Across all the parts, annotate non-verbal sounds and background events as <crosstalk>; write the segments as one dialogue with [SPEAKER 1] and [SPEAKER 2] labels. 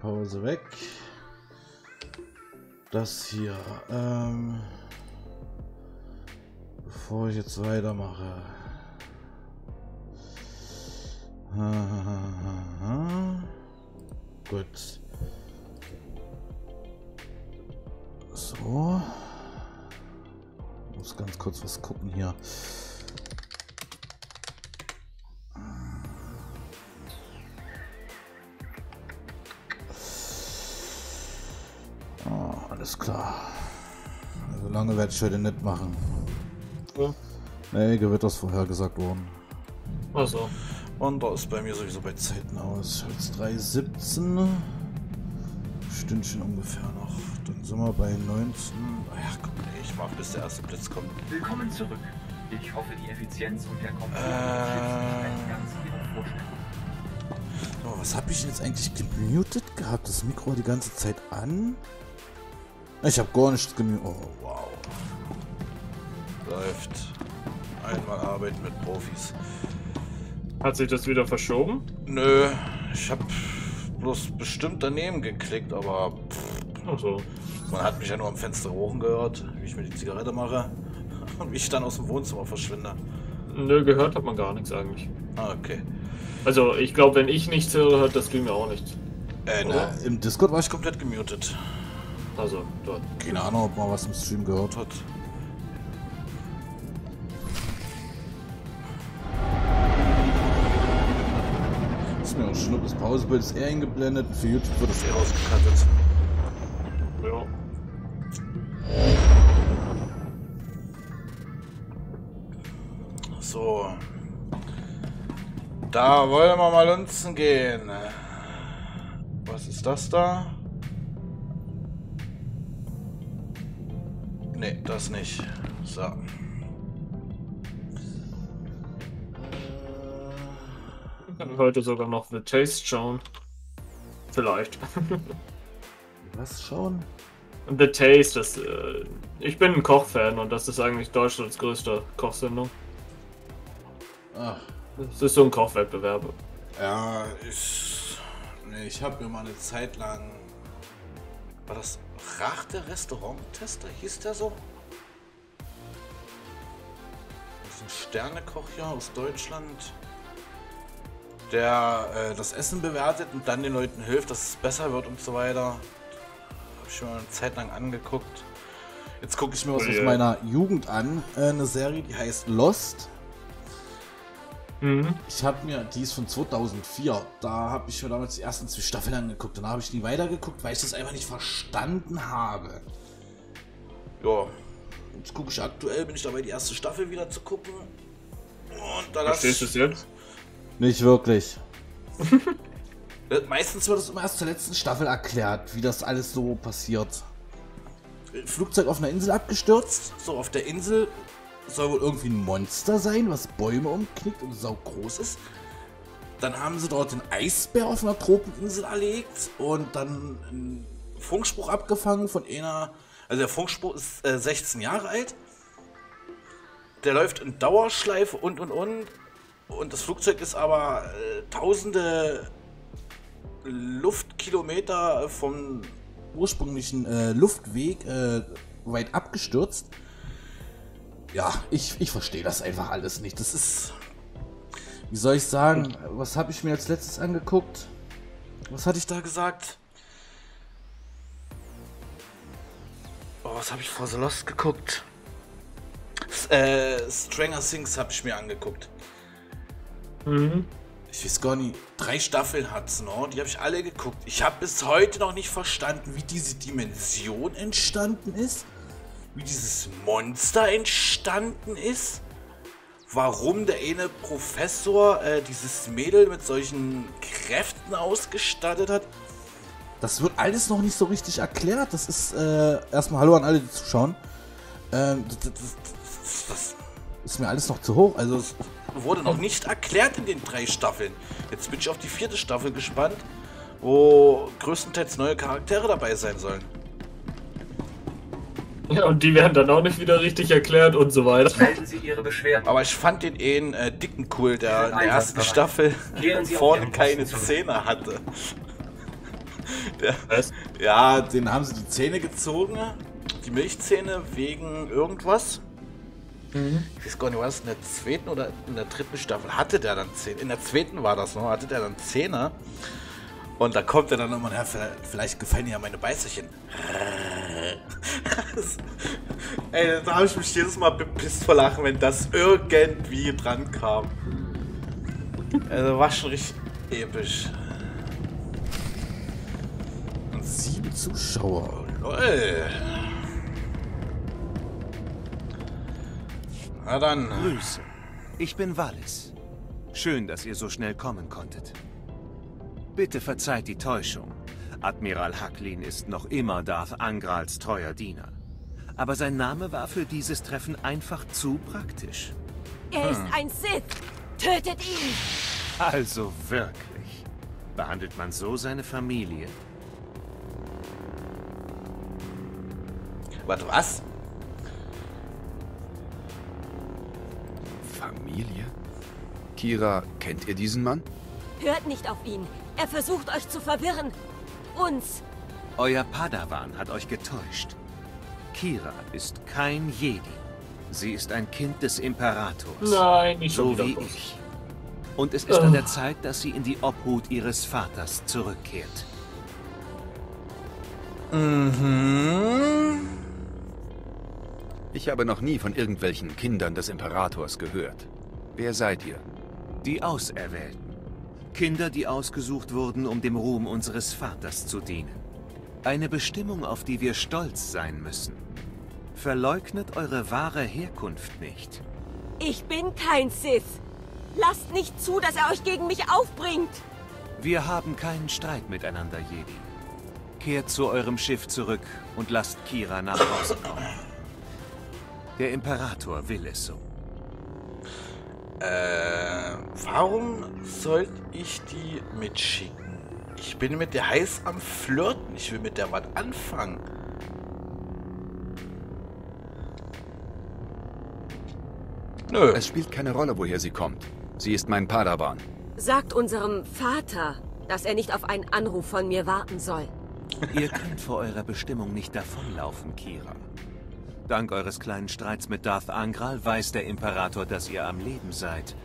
[SPEAKER 1] Pause weg. Das hier. Ähm, bevor ich jetzt weitermache. Gut. So. Muss ganz kurz was gucken hier. Ah, alles klar. So lange werde ich heute nicht machen.
[SPEAKER 2] Ja.
[SPEAKER 1] Nee, Gewitter ist vorhergesagt worden.
[SPEAKER 2] Also,
[SPEAKER 1] Und da ist bei mir sowieso bei Zeiten aus. Jetzt 3,17. Stündchen ungefähr noch. Dann sind wir bei 19. Ah ja, guck mal, ich mach bis der erste Blitz kommt.
[SPEAKER 3] Willkommen zurück. Ich hoffe, die Effizienz und der Komfort
[SPEAKER 1] Äh. So, was habe ich jetzt eigentlich gemutet gehabt? Das Mikro die ganze Zeit an? Ich habe gar nichts gemutet. Oh, wow. Läuft. Einmal arbeiten mit Profis.
[SPEAKER 2] hat sich das wieder verschoben?
[SPEAKER 1] Nö, ich habe bloß bestimmt daneben geklickt, aber pff,
[SPEAKER 2] Also,
[SPEAKER 1] man hat mich ja nur am Fenster rochen gehört, wie ich mir die Zigarette mache <laughs> und wie ich dann aus dem Wohnzimmer verschwinde.
[SPEAKER 2] nö, gehört hat man gar nichts eigentlich.
[SPEAKER 1] Ah, okay.
[SPEAKER 2] Also, ich glaube, wenn ich nichts höre, hört das Ding mir auch nichts.
[SPEAKER 1] Äh, na,
[SPEAKER 2] Oder?
[SPEAKER 1] im Discord war ich komplett gemutet.
[SPEAKER 2] Also, dort.
[SPEAKER 1] Keine Ahnung, ob man was im Stream gehört hat. Mir auch schnupp, das Pausebild ist eher eingeblendet, für YouTube wird das eher rausgekattet.
[SPEAKER 2] Ja.
[SPEAKER 1] So. Da wollen wir mal lunzen gehen. Was ist das da? Nee, das nicht. So.
[SPEAKER 2] Kann heute sogar noch The Taste schauen. Vielleicht. <laughs>
[SPEAKER 1] Was schauen?
[SPEAKER 2] The Taste, das, äh, ich bin ein Kochfan und das ist eigentlich Deutschlands größte Kochsendung.
[SPEAKER 1] Ach,
[SPEAKER 2] Es ist so ein Kochwettbewerb.
[SPEAKER 1] ja, ich. Nee, ich habe mir mal eine Zeit lang. War das Rach der Restauranttester? Hieß der so? Das ist ein Sternekoch hier aus Deutschland. Der äh, das Essen bewertet und dann den Leuten hilft, dass es besser wird und so weiter. Habe ich mir eine Zeit lang angeguckt. Jetzt gucke ich mir was
[SPEAKER 2] Oh
[SPEAKER 1] aus
[SPEAKER 2] je.
[SPEAKER 1] meiner Jugend an. Äh, eine Serie, die heißt Lost.
[SPEAKER 2] Mhm.
[SPEAKER 1] Ich habe mir, die ist von 2004, da habe ich mir damals die ersten zwei Staffeln angeguckt. Dann habe ich nie weitergeguckt, weil ich das einfach nicht verstanden habe. Ja, jetzt gucke ich aktuell, bin ich dabei, die erste Staffel wieder zu gucken. Und da
[SPEAKER 2] Verstehst du es jetzt?
[SPEAKER 1] Nicht wirklich. <laughs> Äh, Meistens wird es immer erst zur letzten Staffel erklärt, wie das alles so passiert. Flugzeug auf einer Insel abgestürzt. So, auf der Insel soll wohl irgendwie ein Monster sein, was Bäume umknickt und sau groß ist. Dann haben sie dort den Eisbär auf einer Tropeninsel erlegt und dann einen Funkspruch abgefangen von einer. Also der Funkspruch ist äh, 16 Jahre alt. Der läuft in Dauerschleife und und und. Und das Flugzeug ist aber äh, tausende Luftkilometer vom ursprünglichen äh, Luftweg äh, weit abgestürzt. Ja, ich, ich verstehe das einfach alles nicht. Das ist. Wie soll ich sagen? Was habe ich mir als letztes angeguckt? Was hatte ich da gesagt? Oh, was habe ich vor The Lost geguckt? S äh, Stranger Things habe ich mir angeguckt.
[SPEAKER 2] Mhm.
[SPEAKER 1] Ich weiß gar nicht, drei Staffeln hat's noch, die habe ich alle geguckt. Ich habe bis heute noch nicht verstanden, wie diese Dimension entstanden ist, wie dieses Monster entstanden ist, warum der eine Professor äh, dieses Mädel mit solchen Kräften ausgestattet hat. Das wird alles noch nicht so richtig erklärt. Das ist äh, erstmal Hallo an alle, die zuschauen. Ähm, das, das, das, das ist mir alles noch zu hoch. Also es wurde noch nicht erklärt in den drei Staffeln. Jetzt bin ich auf die vierte Staffel gespannt, wo größtenteils neue Charaktere dabei sein sollen.
[SPEAKER 2] Ja, und die werden dann auch nicht wieder richtig erklärt und so weiter.
[SPEAKER 3] Melden Sie Ihre Beschwerden.
[SPEAKER 1] Aber ich fand den einen äh, dicken cool, der in der ersten. Staffel vorne keine. Zähne hatte. <laughs> Der,
[SPEAKER 2] Was?
[SPEAKER 1] ja, den haben sie die Zähne gezogen, die Milchzähne, wegen irgendwas. Ich weiß gar nicht, war das in der zweiten oder in der dritten Staffel? Hatte der dann Zähne? In der zweiten war das noch, hatte der dann Zähne. Und da kommt er dann immer, ja, vielleicht- gefallen dir ja meine Beißerchen. <laughs> Ey, da habe ich mich jedes Mal bepisst vor Lachen, wenn das irgendwie dran kam. Also war schon richtig episch. Und sieben Zuschauer. Lol. Na dann.
[SPEAKER 4] Grüße. Ich bin Wallis. Schön, dass ihr so schnell kommen konntet. Bitte verzeiht die Täuschung. Admiral Hacklin ist noch immer Darth Angrals treuer Diener. Aber sein Name war für dieses Treffen einfach zu praktisch.
[SPEAKER 5] Er ist ein Sith. Tötet ihn.
[SPEAKER 4] Also wirklich. Behandelt man so seine Familie?
[SPEAKER 1] Warte, was?
[SPEAKER 6] Familie? Kira, kennt ihr diesen Mann?
[SPEAKER 5] Hört nicht auf ihn. Er versucht euch zu verwirren. Uns.
[SPEAKER 4] Euer Padawan hat euch getäuscht. Kira ist kein Jedi. Sie ist ein Kind des Imperators.
[SPEAKER 2] Nein, nicht
[SPEAKER 4] So wie ich. Und es ist an der Zeit, dass sie in die Obhut ihres Vaters zurückkehrt.
[SPEAKER 1] Mhm.
[SPEAKER 6] Ich habe noch nie von irgendwelchen Kindern des Imperators gehört. Wer seid ihr?
[SPEAKER 4] Die Auserwählten. Kinder, die ausgesucht wurden, um dem Ruhm unseres Vaters zu dienen. Eine Bestimmung, auf die wir stolz sein müssen. Verleugnet eure wahre Herkunft nicht.
[SPEAKER 5] Ich bin kein Sith. Lasst nicht zu, dass er euch gegen mich aufbringt.
[SPEAKER 4] Wir haben keinen Streit miteinander, Jedi. Kehrt zu eurem Schiff zurück und lasst Kira nach Hause kommen. Der Imperator will es so.
[SPEAKER 1] Äh, warum sollte ich die mitschicken? Ich bin mit der heiß am Flirten. Ich will mit der was anfangen. Nö.
[SPEAKER 6] Es spielt keine Rolle, woher sie kommt. Sie ist mein Padawan.
[SPEAKER 5] Sagt unserem Vater, dass er nicht auf einen Anruf von mir warten soll.
[SPEAKER 4] Ihr könnt vor eurer Bestimmung nicht davonlaufen, Kira. Dank eures kleinen Streits mit Darth Angral weiß der Imperator, dass ihr am Leben seid.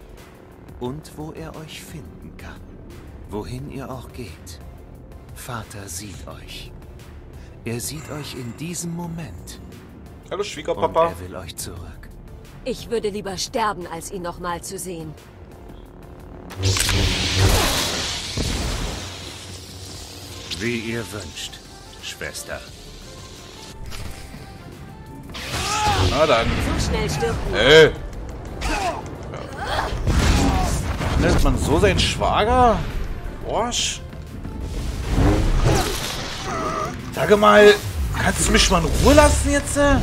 [SPEAKER 4] Und wo er euch finden kann. Wohin ihr auch geht. Vater sieht euch. Er sieht euch in diesem Moment.
[SPEAKER 1] Hallo
[SPEAKER 4] Und
[SPEAKER 1] Schwiegerpapa.
[SPEAKER 4] er will euch zurück.
[SPEAKER 5] Ich würde lieber sterben, als ihn nochmal zu sehen.
[SPEAKER 4] Wie ihr wünscht, Schwester.
[SPEAKER 1] Na dann.
[SPEAKER 5] So schnell stirbt man.
[SPEAKER 1] Ey. Nennt man so seinen Schwager? Bosch. Sage mal, kannst du mich mal in Ruhe lassen jetzt? äh?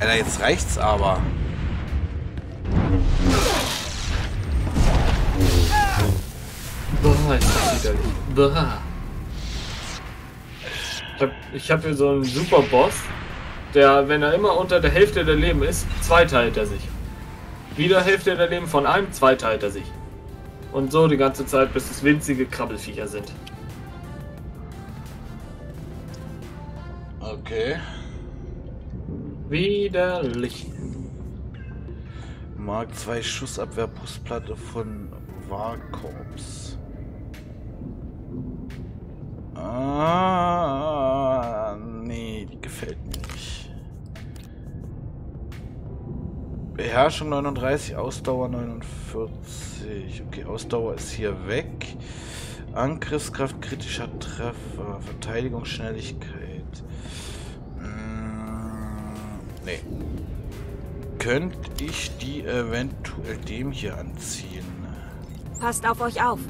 [SPEAKER 1] Alter, jetzt reicht's aber.
[SPEAKER 2] Ist das. Ich hab, ich hab hier so einen super Boss, der, wenn er immer unter der Hälfte der Leben ist, zweiteilt er sich. Wieder Hälfte der Leben von einem, zweiteilt er sich. Und so die ganze Zeit, bis es winzige Krabbelfiecher sind.
[SPEAKER 1] Okay.
[SPEAKER 2] Widerlich.
[SPEAKER 1] Mark 2 Schussabwehr-Brustplatte von Warkorps. Ah, nee, die gefällt mir nicht. Beherrschung 39, Ausdauer 49. Okay, Ausdauer ist hier weg. Angriffskraft, kritischer Treffer, Verteidigungsschnelligkeit. Mm, nee. Könnte ich die eventuell dem hier anziehen?
[SPEAKER 5] Passt auf euch auf.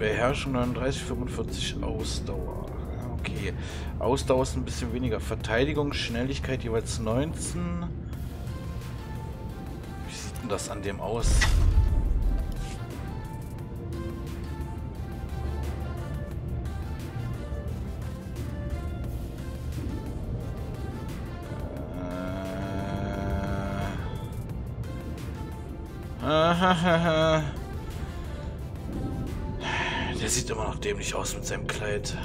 [SPEAKER 1] Beherrschung 39, 45 Ausdauer. Okay. Ausdauer ist ein bisschen weniger. Verteidigung, Schnelligkeit jeweils 19. Wie sieht denn das an dem aus? Äh. <laughs> Der sieht immer noch dämlich aus mit seinem Kleid.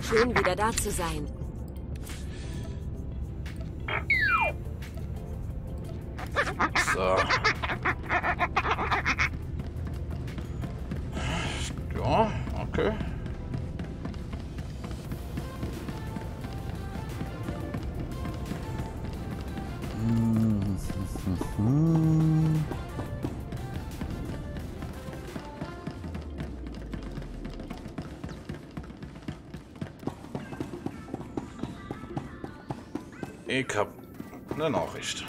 [SPEAKER 5] Schön, wieder da zu sein.
[SPEAKER 1] Ich hab eine Nachricht.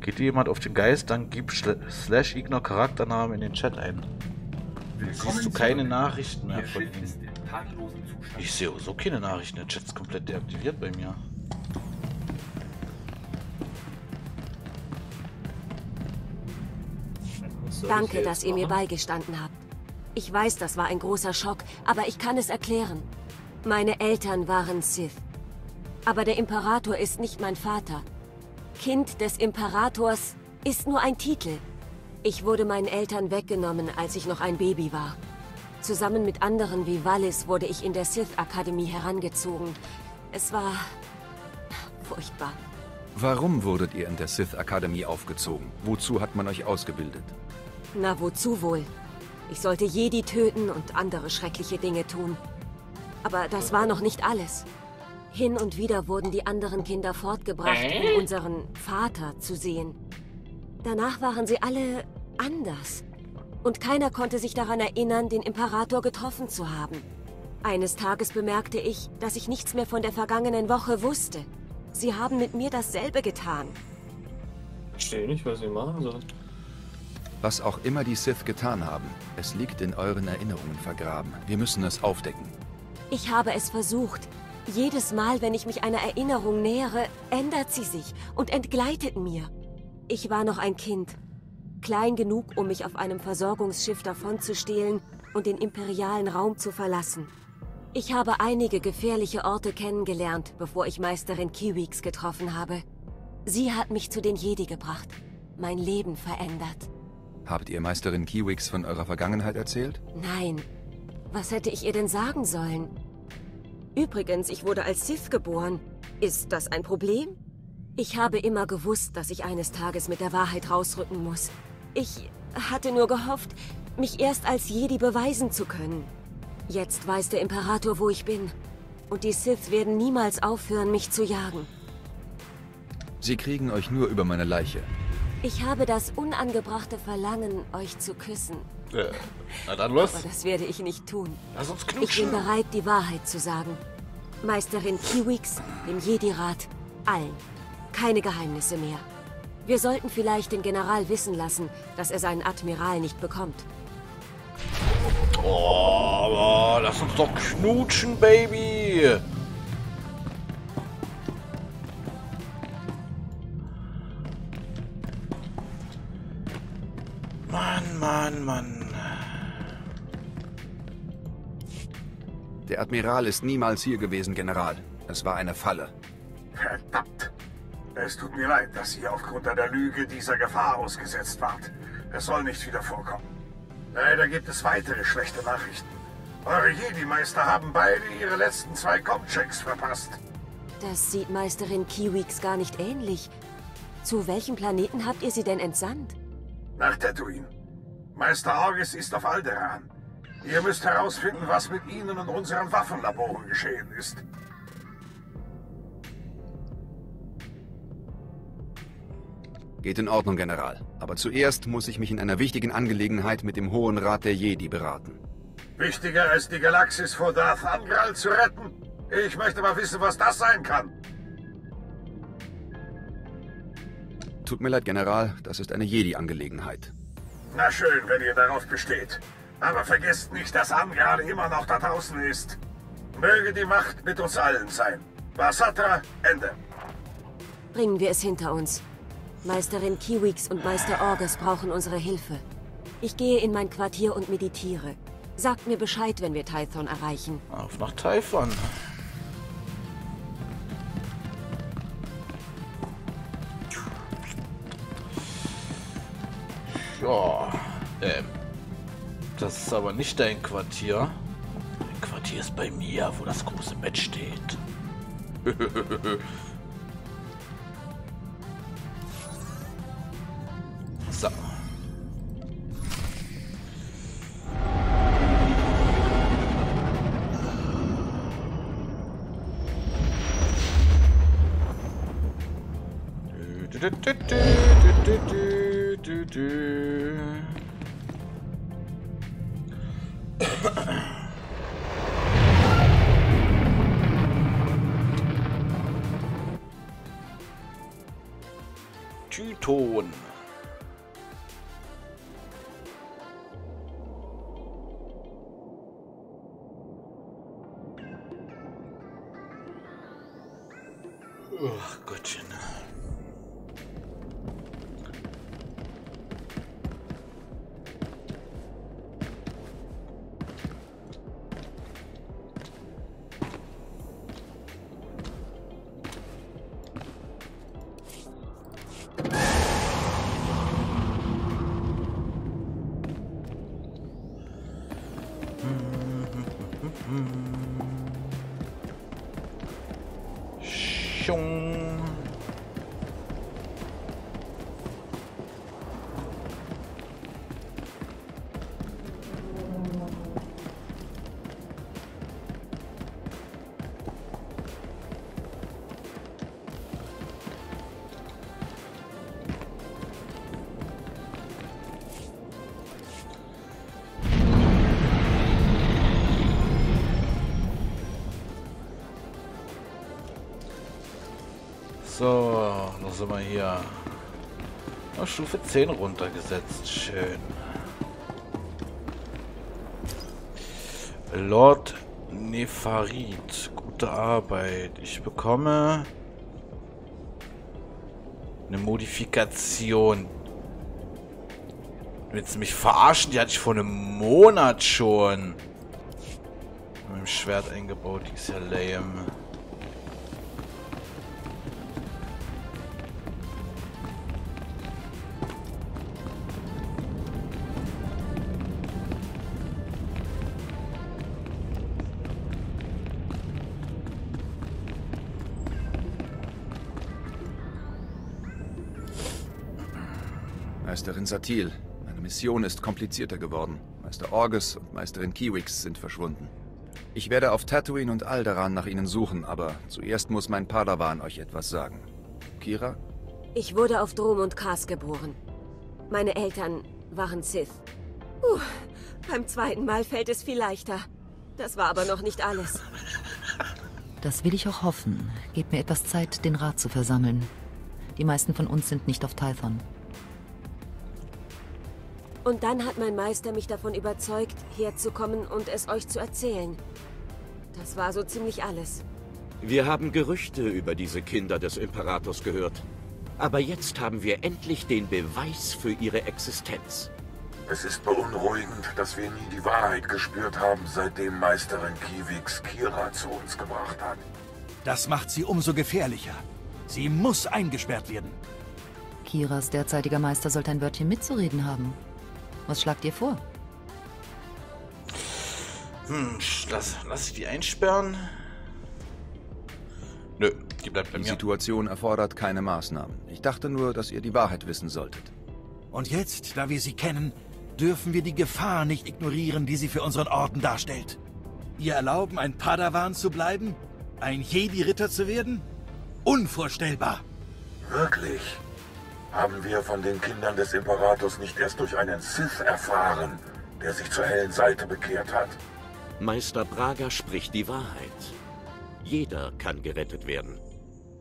[SPEAKER 1] Geht dir jemand auf den Geist, dann gib slash ignore Charakternamen in den Chat ein. Siehst du keine Nachrichten mehr von ihm? Ich sehe so keine Nachrichten. Der Chat ist komplett deaktiviert bei mir.
[SPEAKER 5] Danke, dass ihr mir beigestanden habt. Ich weiß, das war ein großer Schock, aber ich kann es erklären. Meine Eltern waren Sith. Aber der Imperator ist nicht mein Vater. Kind des Imperators ist nur ein Titel. Ich wurde meinen Eltern weggenommen, als ich noch ein Baby war. Zusammen mit anderen wie Wallis wurde ich in der Sith-Akademie herangezogen. Es war furchtbar.
[SPEAKER 6] Warum wurdet ihr in der Sith-Akademie aufgezogen? Wozu hat man euch ausgebildet?
[SPEAKER 5] Na, wozu wohl? Ich sollte Jedi töten und andere schreckliche Dinge tun. Aber das war noch nicht alles. Hin und wieder wurden die anderen Kinder fortgebracht, um unseren Vater zu sehen. Danach waren sie alle anders. Und keiner konnte sich daran erinnern, den Imperator getroffen zu haben. Eines Tages bemerkte ich, dass ich nichts mehr von der vergangenen Woche wusste. Sie haben mit mir dasselbe getan.
[SPEAKER 2] Verstehe nicht, was sie machen sollen.
[SPEAKER 6] Was auch immer die Sith getan haben, es liegt in euren Erinnerungen vergraben. Wir müssen es aufdecken.
[SPEAKER 5] Ich habe es versucht. Jedes Mal, wenn ich mich einer Erinnerung nähere, ändert sie sich und entgleitet mir. Ich war noch ein Kind. Klein genug, um mich auf einem Versorgungsschiff davonzustehlen und den imperialen Raum zu verlassen. Ich habe einige gefährliche Orte kennengelernt, bevor ich Meisterin Kiwix getroffen habe. Sie hat mich zu den Jedi gebracht, mein Leben verändert.
[SPEAKER 6] Habt ihr Meisterin Kiwix von eurer Vergangenheit erzählt?
[SPEAKER 5] Nein. Was hätte ich ihr denn sagen sollen? Übrigens, ich wurde als Sith geboren. Ist das ein Problem? Ich habe immer gewusst, dass ich eines Tages mit der Wahrheit rausrücken muss. Ich hatte nur gehofft, mich erst als Jedi beweisen zu können. Jetzt weiß der Imperator, wo ich bin. Und die Sith werden niemals aufhören, mich zu jagen.
[SPEAKER 6] Sie kriegen euch nur über meine Leiche.
[SPEAKER 5] Ich habe das unangebrachte Verlangen, euch zu küssen.
[SPEAKER 1] Äh, na dann los.
[SPEAKER 5] Aber das werde ich nicht tun.
[SPEAKER 1] Lass uns
[SPEAKER 5] Ich bin
[SPEAKER 1] knutschen.
[SPEAKER 5] bereit, die Wahrheit zu sagen. Meisterin Kiwix, dem Jedi-Rat, allen. Keine Geheimnisse mehr. Wir sollten vielleicht den General wissen lassen, dass er seinen Admiral nicht bekommt.
[SPEAKER 1] Oh, lass uns doch knutschen, Baby. Mann, Mann.
[SPEAKER 6] Der Admiral ist niemals hier gewesen, General. Es war eine Falle.
[SPEAKER 7] Verdammt. Es tut mir leid, dass ihr aufgrund einer Lüge dieser Gefahr ausgesetzt wart. Es soll nicht wieder vorkommen. Leider gibt es weitere schlechte Nachrichten. Eure Jedi-Meister haben beide ihre letzten zwei Com-Checks verpasst.
[SPEAKER 5] Das sieht Meisterin Kiwix gar nicht ähnlich. Zu welchem Planeten habt ihr sie denn entsandt?
[SPEAKER 7] Nach Tatooine. Meister August ist auf Alderaan. Ihr müsst herausfinden, was mit ihnen und unseren Waffenlaboren geschehen ist.
[SPEAKER 6] Geht in Ordnung, General. Aber zuerst muss ich mich in einer wichtigen Angelegenheit mit dem Hohen Rat der Jedi beraten.
[SPEAKER 7] Wichtiger als die Galaxis vor Darth Angral zu retten? Ich möchte mal wissen, was das sein kann.
[SPEAKER 6] Tut mir leid, General, das ist eine Jedi-Angelegenheit.
[SPEAKER 7] Na schön, wenn ihr darauf besteht. Aber vergesst nicht, dass Angral immer noch da draußen ist. Möge die Macht mit uns allen sein. Basatra, Ende.
[SPEAKER 5] Bringen wir es hinter uns. Meisterin Kiwix und Meister Orges brauchen unsere Hilfe. Ich gehe in mein Quartier und meditiere. Sagt mir Bescheid, wenn wir Tython erreichen.
[SPEAKER 1] Auf nach Typhon. Das ist aber nicht dein Quartier. Dein Quartier ist bei mir, wo das große Bett steht. <laughs> sind hier. Auf Stufe 10 runtergesetzt. Schön. Lord Nefarit. Gute Arbeit. Ich bekomme eine Modifikation. Willst du mich verarschen? Die hatte ich vor einem Monat schon. Mit dem Schwert eingebaut. Die ist ja lame.
[SPEAKER 6] Meisterin Satil, meine Mission ist komplizierter geworden. Meister Orges und Meisterin Kiwix sind verschwunden. Ich werde auf Tatooine und Alderaan nach ihnen suchen, aber zuerst muss mein Padawan euch etwas sagen. Kira?
[SPEAKER 5] Ich wurde auf Drum und Kars geboren. Meine Eltern waren Sith. Puh, beim zweiten Mal fällt es viel leichter. Das war aber noch nicht alles.
[SPEAKER 8] Das will ich auch hoffen. Gebt mir etwas Zeit, den Rat zu versammeln. Die meisten von uns sind nicht auf Tython.
[SPEAKER 5] Und dann hat mein Meister mich davon überzeugt, herzukommen und es euch zu erzählen. Das war so ziemlich alles.
[SPEAKER 9] Wir haben Gerüchte über diese Kinder des Imperators gehört. Aber jetzt haben wir endlich den Beweis für ihre Existenz.
[SPEAKER 7] Es ist beunruhigend, dass wir nie die Wahrheit gespürt haben, seitdem Meisterin Kiwix Kira zu uns gebracht hat.
[SPEAKER 10] Das macht sie umso gefährlicher. Sie muss eingesperrt werden.
[SPEAKER 8] Kiras derzeitiger Meister sollte ein Wörtchen mitzureden haben. Was schlagt ihr vor?
[SPEAKER 1] Hm, lass, lass ich die einsperren? Nö, die bleibt bei
[SPEAKER 6] Die
[SPEAKER 1] mir.
[SPEAKER 6] Situation erfordert keine Maßnahmen. Ich dachte nur, dass ihr die Wahrheit wissen solltet.
[SPEAKER 10] Und jetzt, da wir sie kennen, dürfen wir die Gefahr nicht ignorieren, die sie für unseren Orden darstellt. Ihr erlauben, ein Padawan zu bleiben? Ein Jedi-Ritter zu werden? Unvorstellbar!
[SPEAKER 7] Wirklich? Haben wir von den Kindern des Imperators nicht erst durch einen Sith erfahren, der sich zur hellen Seite bekehrt hat?
[SPEAKER 9] Meister Braga spricht die Wahrheit. Jeder kann gerettet werden.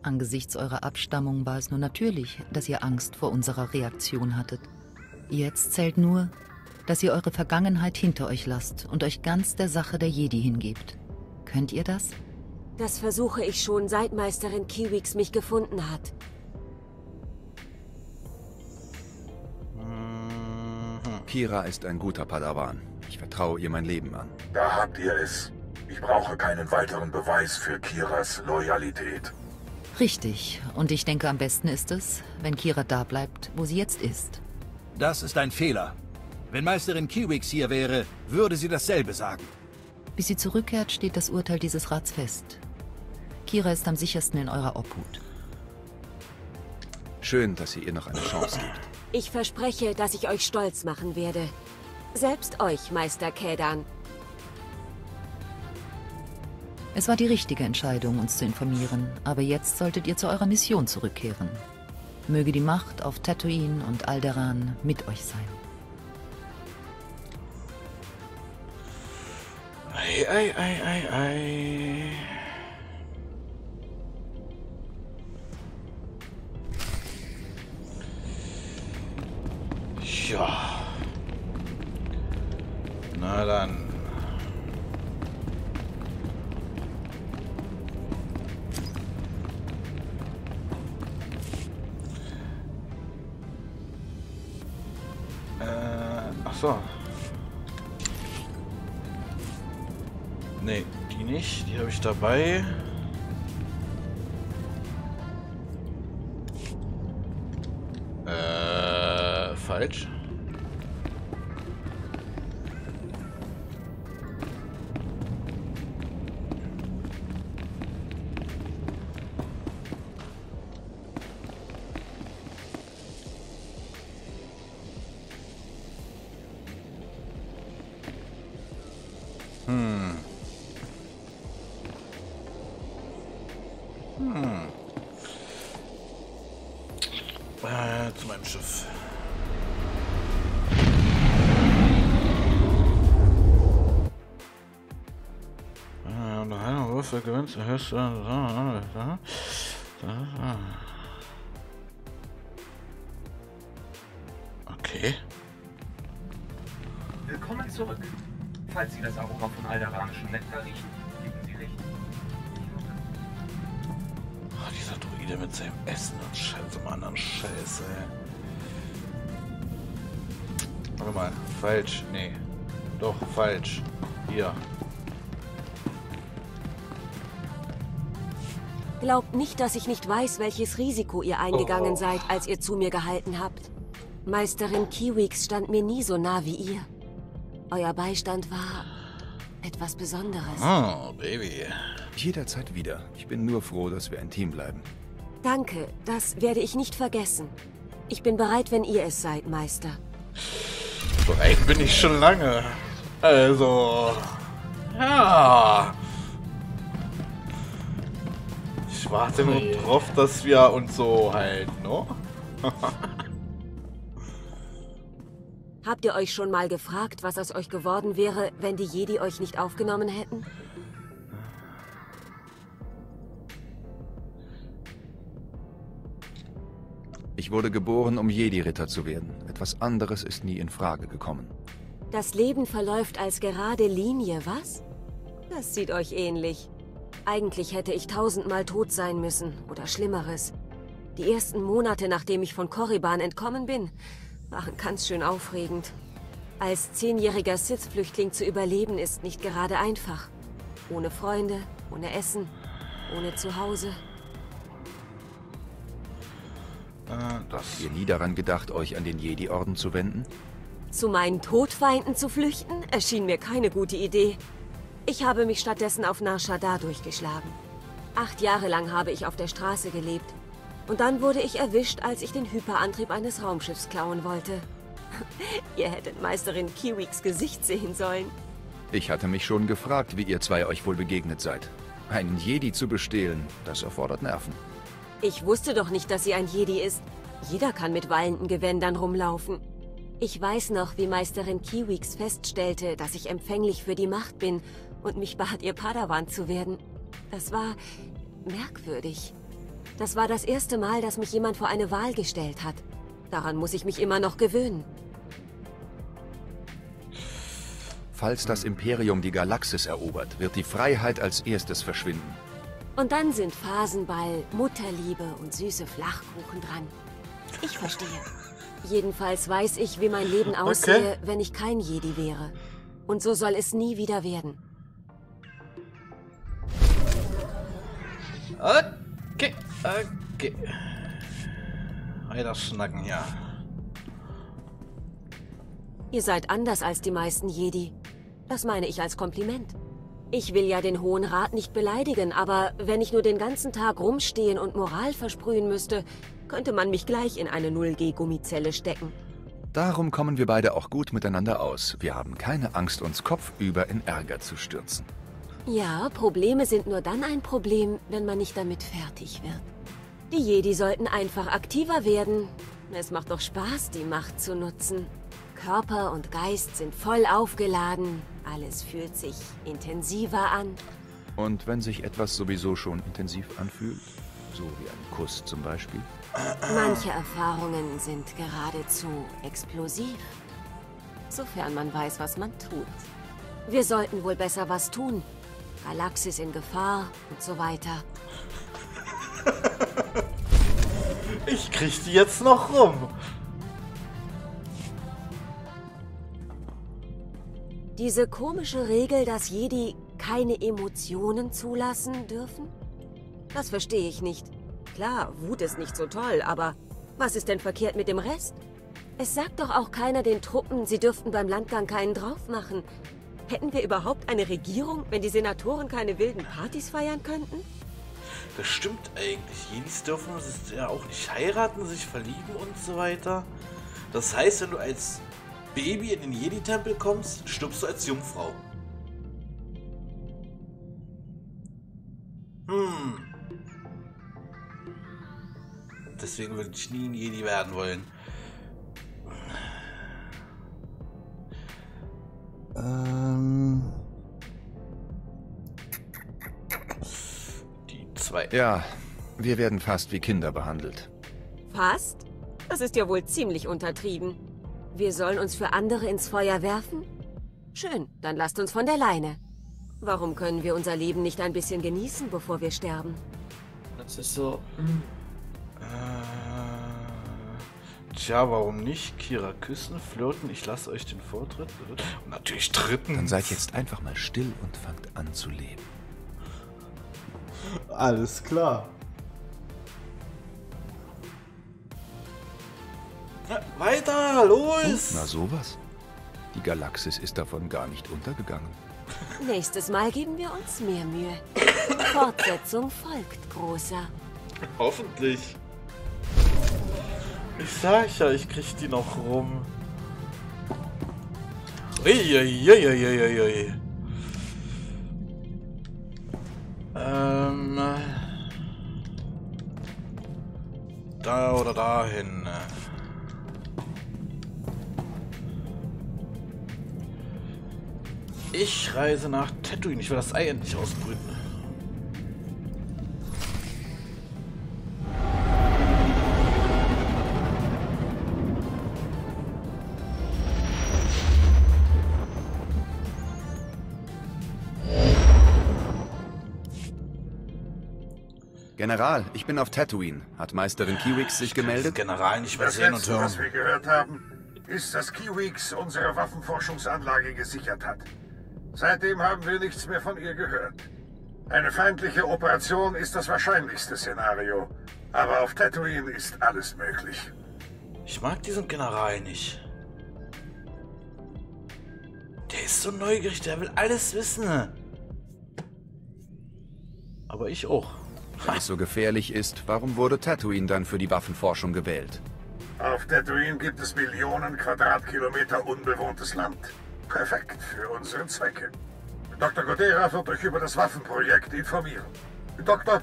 [SPEAKER 8] Angesichts eurer Abstammung war es nur natürlich, dass ihr Angst vor unserer Reaktion hattet. Jetzt zählt nur, dass ihr eure Vergangenheit hinter euch lasst und euch ganz der Sache der Jedi hingebt. Könnt ihr das?
[SPEAKER 5] Das versuche ich schon, seit Meisterin Kiwix mich gefunden hat.
[SPEAKER 6] Kira ist ein guter Padawan. Ich vertraue ihr mein Leben an.
[SPEAKER 7] Da habt ihr es. Ich brauche keinen weiteren Beweis für Kiras Loyalität.
[SPEAKER 8] Richtig. Und ich denke, am besten ist es, wenn Kira da bleibt, wo sie jetzt ist.
[SPEAKER 10] Das ist ein Fehler. Wenn Meisterin Kiwix hier wäre, würde sie dasselbe sagen.
[SPEAKER 8] Bis sie zurückkehrt, steht das Urteil dieses Rats fest. Kira ist am sichersten in eurer Obhut.
[SPEAKER 6] Schön, dass ihr ihr noch eine Chance gibt.
[SPEAKER 5] Ich verspreche, dass ich euch stolz machen werde. Selbst euch, Meister Kädan.
[SPEAKER 8] Es war die richtige Entscheidung, uns zu informieren, aber jetzt solltet ihr zu eurer Mission zurückkehren. Möge die Macht auf Tatooine und Alderaan mit euch sein.
[SPEAKER 1] Ei, ei, ei, ei, ei. Ja. Na dann. Äh, ach so. Nee, die nicht. Die habe ich dabei. Äh, falsch. Gewinnst, erhöhst du. Okay.
[SPEAKER 3] Willkommen zurück. Falls Sie das Aroma von alderanischen Nektar riechen, geben Sie recht.
[SPEAKER 1] Oh, dieser Druide mit seinem Essen und Scheiße, einem anderen Scheiße. Warte mal, falsch. Nee. Doch, falsch. Hier.
[SPEAKER 5] Glaubt nicht, dass ich nicht weiß, welches Risiko ihr eingegangen
[SPEAKER 1] Oh.
[SPEAKER 5] seid, als ihr zu mir gehalten habt. Meisterin Kiwix stand mir nie so nah wie ihr. Euer Beistand war etwas Besonderes.
[SPEAKER 1] Oh, Baby.
[SPEAKER 6] Jederzeit wieder. Ich bin nur froh, dass wir ein Team bleiben.
[SPEAKER 5] Danke, das werde ich nicht vergessen. Ich bin bereit, wenn ihr es seid, Meister.
[SPEAKER 1] Bereit bin ich schon lange. Also. Ja. Ich warte nur drauf, dass wir uns so halt, ne? <laughs>
[SPEAKER 5] Habt ihr euch schon mal gefragt, was aus euch geworden wäre, wenn die Jedi euch nicht aufgenommen hätten?
[SPEAKER 6] Ich wurde geboren, um Jedi-Ritter zu werden. Etwas anderes ist nie in Frage gekommen.
[SPEAKER 5] Das Leben verläuft als gerade Linie, was? Das sieht euch ähnlich. Eigentlich hätte ich tausendmal tot sein müssen oder Schlimmeres. Die ersten Monate, nachdem ich von Korriban entkommen bin, waren ganz schön aufregend. Als zehnjähriger Sith-Flüchtling zu überleben ist nicht gerade einfach. Ohne Freunde, ohne Essen, ohne Zuhause.
[SPEAKER 1] Äh, das.
[SPEAKER 6] Habt ihr nie daran gedacht, euch an den Jedi-Orden zu wenden?
[SPEAKER 5] Zu meinen Todfeinden zu flüchten, erschien mir keine gute Idee. Ich habe mich stattdessen auf Nar Shaddaa durchgeschlagen. Acht Jahre lang habe ich auf der Straße gelebt. Und dann wurde ich erwischt, als ich den Hyperantrieb eines Raumschiffs klauen wollte. <laughs> Ihr hättet Meisterin Kiwiks Gesicht sehen sollen.
[SPEAKER 6] Ich hatte mich schon gefragt, wie ihr zwei euch wohl begegnet seid. Einen Jedi zu bestehlen, das erfordert Nerven.
[SPEAKER 5] Ich wusste doch nicht, dass sie ein Jedi ist. Jeder kann mit wallenden Gewändern rumlaufen. Ich weiß noch, wie Meisterin Kiwix feststellte, dass ich empfänglich für die Macht bin und mich bat, ihr Padawan zu werden. Das war merkwürdig. Das war das erste Mal, dass mich jemand vor eine Wahl gestellt hat. Daran muss ich mich immer noch gewöhnen.
[SPEAKER 6] Falls das Imperium die Galaxis erobert, wird die Freiheit als erstes verschwinden.
[SPEAKER 5] Und dann sind Phasenball, Mutterliebe und süße Flachkuchen dran. Ich verstehe. Jedenfalls weiß ich, wie mein Leben aussehe, wenn ich kein Jedi wäre. Und so soll es nie wieder werden.
[SPEAKER 1] Okay, okay. Weiter schnacken, ja.
[SPEAKER 5] Ihr seid anders als die meisten Jedi. Das meine ich als Kompliment. Ich will ja den Hohen Rat nicht beleidigen, aber wenn ich nur den ganzen Tag rumstehen und Moral versprühen müsste, könnte man mich gleich in eine 0G-Gummizelle stecken.
[SPEAKER 6] Darum kommen wir beide auch gut miteinander aus. Wir haben keine Angst, uns kopfüber in Ärger zu stürzen.
[SPEAKER 5] Ja, Probleme sind nur dann ein Problem, wenn man nicht damit fertig wird. Die Jedi sollten einfach aktiver werden. Es macht doch Spaß, die Macht zu nutzen. Körper und Geist sind voll aufgeladen. Alles fühlt sich intensiver an.
[SPEAKER 6] Und wenn sich etwas sowieso schon intensiv anfühlt, so wie ein Kuss zum Beispiel?
[SPEAKER 5] Manche Erfahrungen sind geradezu explosiv. Sofern man weiß, was man tut. Wir sollten wohl besser was tun. Galaxis in Gefahr und so weiter. <laughs>
[SPEAKER 1] Ich krieg die jetzt noch rum.
[SPEAKER 5] Diese komische Regel, dass Jedi keine Emotionen zulassen dürfen? Das verstehe ich nicht. Klar, Wut ist nicht so toll, aber was ist denn verkehrt mit dem Rest? Es sagt doch auch keiner den Truppen, sie dürften beim Landgang keinen drauf machen. Hätten wir überhaupt eine Regierung, wenn die Senatoren keine wilden Partys feiern könnten?
[SPEAKER 1] Das stimmt eigentlich. Jedis dürfen sich ja auch nicht heiraten, sich verlieben und so weiter. Das heißt, wenn du als Baby in den Jedi-Tempel kommst, stirbst du als Jungfrau. Hm. Deswegen würde ich nie ein Jedi werden wollen. Ähm. Die zwei.
[SPEAKER 6] Ja, wir werden fast wie Kinder behandelt.
[SPEAKER 5] Fast? Das ist ja wohl ziemlich untertrieben. Wir sollen uns für andere ins Feuer werfen? Schön, dann lasst uns von der Leine. Warum können wir unser Leben nicht ein bisschen genießen, bevor wir sterben?
[SPEAKER 2] Das ist so.
[SPEAKER 1] Tja, warum nicht? Kira küssen, flirten, ich lasse euch den Vortritt. Und natürlich dritten.
[SPEAKER 6] Dann seid jetzt einfach mal still und fangt an zu leben.
[SPEAKER 1] Alles klar. Ja, weiter, los!
[SPEAKER 6] Na sowas. Die Galaxis ist davon gar nicht untergegangen.
[SPEAKER 5] Nächstes Mal geben wir uns mehr Mühe. Fortsetzung folgt, Großer.
[SPEAKER 1] Hoffentlich. Ich sag ja, ich krieg die noch rum. Uiuiuiuiui. Ähm. Da oder dahin. Ich reise nach Tatooine. Ich will das Ei endlich ausbrüten.
[SPEAKER 6] General, ich bin auf Tatooine. Hat Meisterin Kiwix sich gemeldet?
[SPEAKER 1] General nicht mehr
[SPEAKER 7] Das
[SPEAKER 1] sehen und
[SPEAKER 7] Letzte, was
[SPEAKER 1] hören.
[SPEAKER 7] wir gehört haben, ist, dass Kiwix unsere Waffenforschungsanlage gesichert hat. Seitdem haben wir nichts mehr von ihr gehört. Eine feindliche Operation ist das wahrscheinlichste Szenario. Aber auf Tatooine ist alles möglich.
[SPEAKER 1] Ich mag diesen General nicht. Der ist so neugierig, der will alles wissen. Aber ich auch.
[SPEAKER 6] Wenn so gefährlich ist, warum wurde Tatooine dann für die Waffenforschung gewählt?
[SPEAKER 7] Auf Tatooine gibt es Millionen Quadratkilometer unbewohntes Land. Perfekt für unsere Zwecke. Dr. Godera wird euch über das Waffenprojekt informieren. Doktor,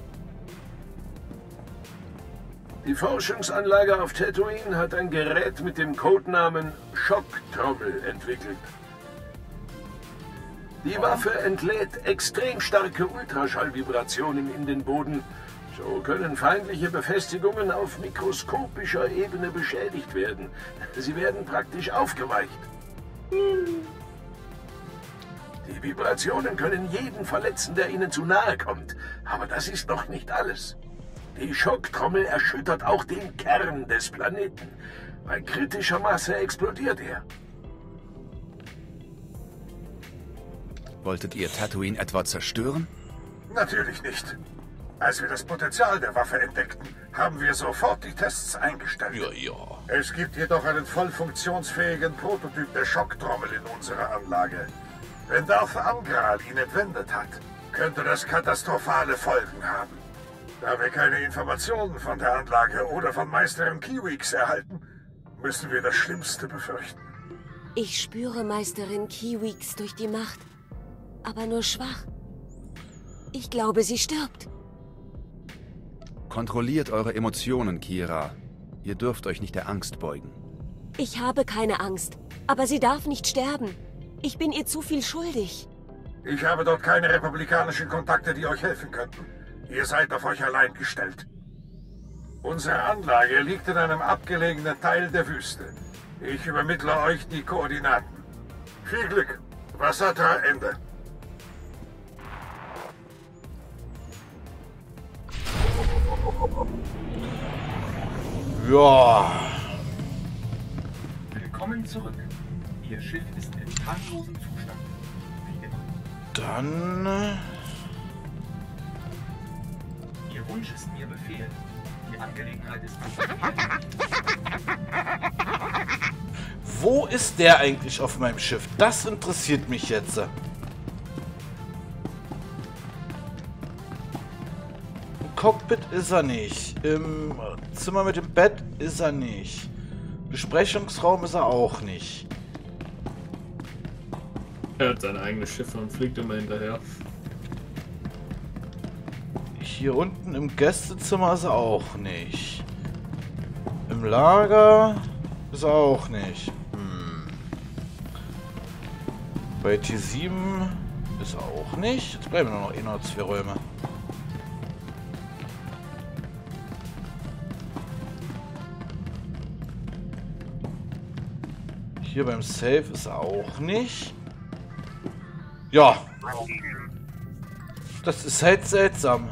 [SPEAKER 11] Die Forschungsanlage auf Tatooine hat ein Gerät mit dem Codenamen Schocktrommel entwickelt. Die Waffe entlädt extrem starke Ultraschallvibrationen in den Boden. So können feindliche Befestigungen auf mikroskopischer Ebene beschädigt werden. Sie werden praktisch aufgeweicht. Die Vibrationen können jeden verletzen, der ihnen zu nahe kommt. Aber das ist noch nicht alles. Die Schocktrommel erschüttert auch den Kern des Planeten. Bei kritischer Masse explodiert er.
[SPEAKER 6] Wolltet ihr Tatooine etwa zerstören?
[SPEAKER 7] Natürlich nicht. Als wir das Potenzial der Waffe entdeckten, haben wir sofort die Tests eingestellt.
[SPEAKER 1] Ja, ja.
[SPEAKER 7] Es gibt jedoch einen voll funktionsfähigen Prototyp der Schocktrommel in unserer Anlage. Wenn Darth Angral ihn entwendet hat, könnte das katastrophale Folgen haben. Da wir keine Informationen von der Anlage oder von Meisterin Kiwix erhalten, müssen wir das Schlimmste befürchten.
[SPEAKER 5] Ich spüre Meisterin Kiwix durch die Macht, aber nur schwach. Ich glaube, sie stirbt.
[SPEAKER 6] Kontrolliert eure Emotionen, Kira. Ihr dürft euch nicht der Angst beugen.
[SPEAKER 5] Ich habe keine Angst, aber sie darf nicht sterben. Ich bin ihr zu viel schuldig.
[SPEAKER 7] Ich habe dort keine republikanischen Kontakte, die euch helfen könnten. Ihr seid auf euch allein gestellt. Unsere Anlage liegt in einem abgelegenen Teil der Wüste. Ich übermittle euch die Koordinaten. Viel Glück. Wassertra Ende.
[SPEAKER 1] Ja.
[SPEAKER 3] Willkommen zurück. Ihr Schiff ist in tatlosem Zustand. Wie immer.
[SPEAKER 1] Dann. äh,
[SPEAKER 3] Ihr Wunsch ist mir Befehl. Die Angelegenheit ist
[SPEAKER 1] Wo ist der eigentlich auf meinem Schiff? Das interessiert mich jetzt. Cockpit ist er nicht. Im Zimmer mit dem Bett ist er nicht. Besprechungsraum ist er auch nicht.
[SPEAKER 2] Er hat sein eigenes Schiff und fliegt immer hinterher.
[SPEAKER 1] Hier unten im Gästezimmer ist er auch nicht. Im Lager ist er auch nicht. Hm. Bei T7 ist er auch nicht. Jetzt bleiben nur noch eh noch zwei Räume. Hier beim Safe ist auch nicht. Ja. Das ist halt seltsam.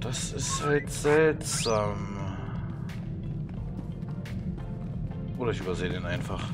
[SPEAKER 1] Das ist halt seltsam. Oder ich übersehe den einfach.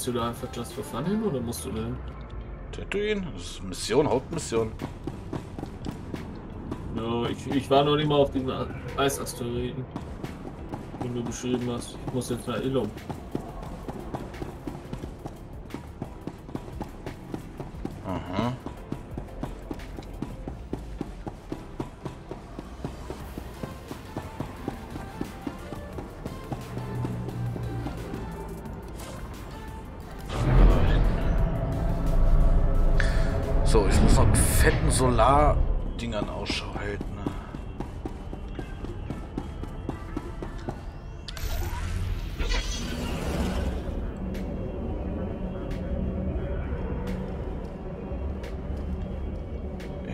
[SPEAKER 2] Weißt du da einfach just for fun hin oder musst du denn?
[SPEAKER 1] Tatooine, das ist Mission, Hauptmission.
[SPEAKER 2] No, ich, ich war noch nicht mal auf diesen Eisasteroiden, den du beschrieben hast. Ich muss jetzt nach Illum.
[SPEAKER 1] So, ich muss noch fetten Solardingern Ausschau halten.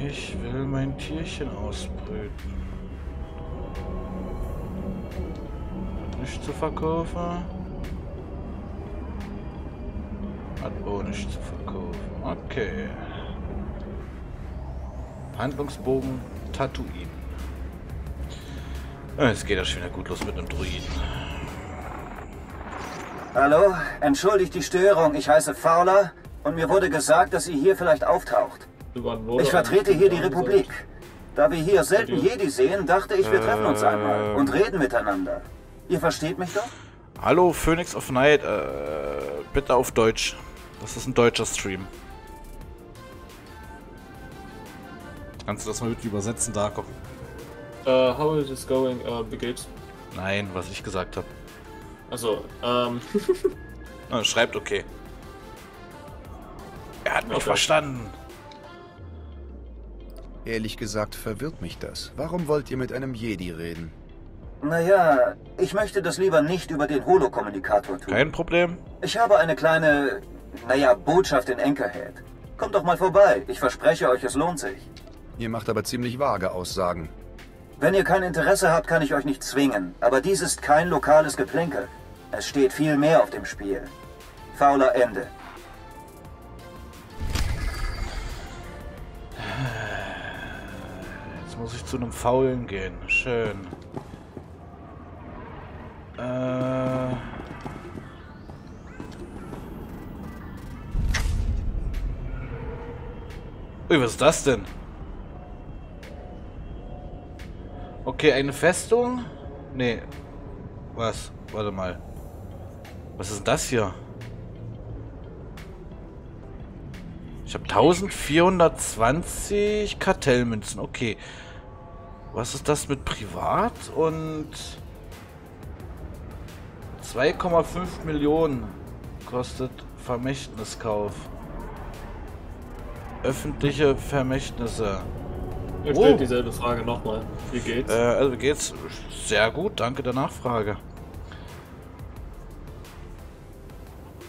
[SPEAKER 1] Ich will mein Tierchen ausbrüten. Nicht zu verkaufen. Hat auch nicht zu verkaufen. Okay. Handlungsbogen Tatooine. Jetzt geht das schon wieder gut los mit einem Druiden.
[SPEAKER 12] Hallo, entschuldigt die Störung. Ich heiße Fowler und mir wurde gesagt, dass ihr hier vielleicht auftaucht. Ich vertrete hier die Republik. Da wir hier selten Jedi sehen, dachte ich, wir treffen uns
[SPEAKER 1] Ähm.
[SPEAKER 12] einmal und reden miteinander. Ihr versteht mich doch?
[SPEAKER 1] Hallo Phoenix of Night, äh, bitte auf Deutsch. Das ist ein deutscher Stream. Kannst du das mal mit übersetzen, Darko?
[SPEAKER 2] Uh, how is this going? Uh, wie geht's?
[SPEAKER 1] Nein, was ich gesagt habe.
[SPEAKER 2] Also, ähm. <laughs>
[SPEAKER 1] Ah, schreibt okay. Er hat mich
[SPEAKER 2] Okay.
[SPEAKER 1] verstanden.
[SPEAKER 6] Ehrlich gesagt verwirrt mich das. Warum wollt ihr mit einem Jedi reden?
[SPEAKER 12] Naja, ich möchte das lieber nicht über den Holokommunikator tun.
[SPEAKER 1] Kein Problem.
[SPEAKER 12] Ich habe eine kleine, naja, Botschaft in Anchorhead. Kommt doch mal vorbei. Ich verspreche euch, es lohnt sich.
[SPEAKER 6] Ihr macht aber ziemlich vage Aussagen.
[SPEAKER 12] Wenn ihr kein Interesse habt, kann ich euch nicht zwingen. Aber dies ist kein lokales Geplänkel. Es steht viel mehr auf dem Spiel. Fauler Ende.
[SPEAKER 1] Jetzt muss ich zu einem Faulen gehen. Schön. Äh. Ui, was ist das denn? Okay, eine Festung? Nee. Was? Warte mal. Was ist das hier? Ich habe 1420 Kartellmünzen. Okay. Was ist das mit Privat? Und 2,5 Millionen kostet Vermächtniskauf. Öffentliche Vermächtnisse.
[SPEAKER 2] Er
[SPEAKER 1] Oh.
[SPEAKER 2] stellt dieselbe Frage nochmal. Wie geht's?
[SPEAKER 1] Äh, also wie geht's? Sehr gut, danke der Nachfrage.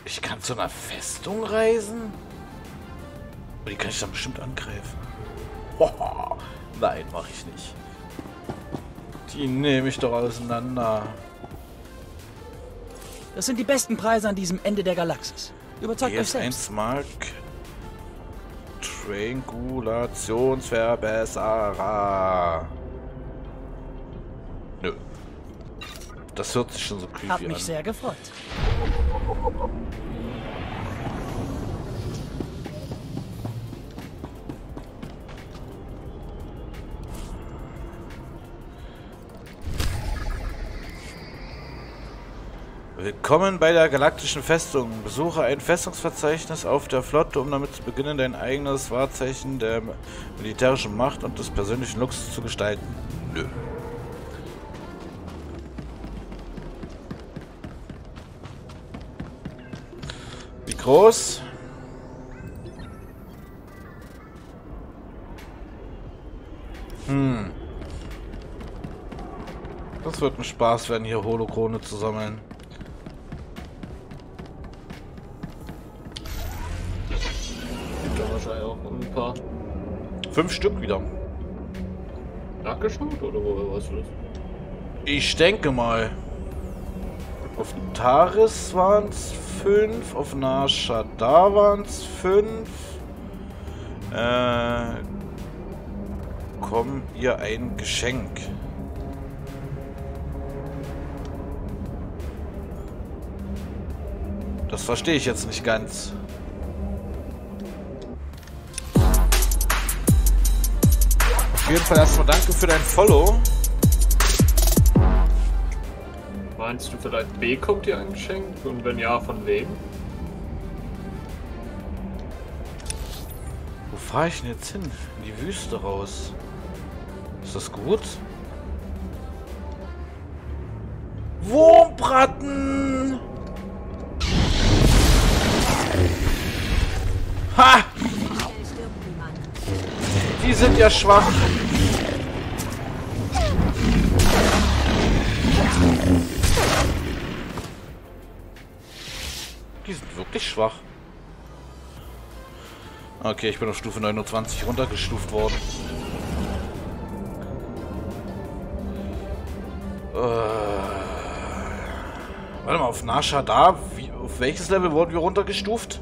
[SPEAKER 1] Ich kann zu einer Festung reisen? Aber die kann ich dann bestimmt angreifen. Hoho, <laughs> nein, mache ich nicht. Die nehme ich doch auseinander.
[SPEAKER 13] Das sind die besten Preise an diesem Ende der Galaxis. Überzeugt euch selbst.
[SPEAKER 1] GS1 Mark Triangulationsverbesserer. Nö. Das hört sich schon so creepy
[SPEAKER 13] Hab
[SPEAKER 1] an.
[SPEAKER 13] mich sehr gefreut.
[SPEAKER 1] Willkommen bei der galaktischen Festung. Besuche ein Festungsverzeichnis auf der Flotte, um damit zu beginnen, dein eigenes Wahrzeichen der militärischen Macht und des persönlichen Luxus zu gestalten. Nö. Wie groß? Hm. Das wird ein Spaß werden, hier Holokrone zu sammeln. Fünf Stück wieder.
[SPEAKER 2] nachgeschaut oder wo weißt du das?
[SPEAKER 1] Ich denke mal. Auf Taris waren es fünf, auf Nasha da waren es fünf. Äh, komm ihr ein Geschenk. Das verstehe ich jetzt nicht ganz. Auf jeden Fall erstmal danke für dein Follow.
[SPEAKER 2] Meinst du vielleicht B kommt dir ein Geschenk? Und wenn ja, von wem?
[SPEAKER 1] Wo fahre ich denn jetzt hin? In die Wüste raus. Ist das gut? Wurmbraten! Ja schwach. Die sind wirklich schwach. Okay, ich bin auf Stufe 29 runtergestuft worden. Äh, warte mal, auf Nasha da? Wie, auf welches Level wurden wir runtergestuft?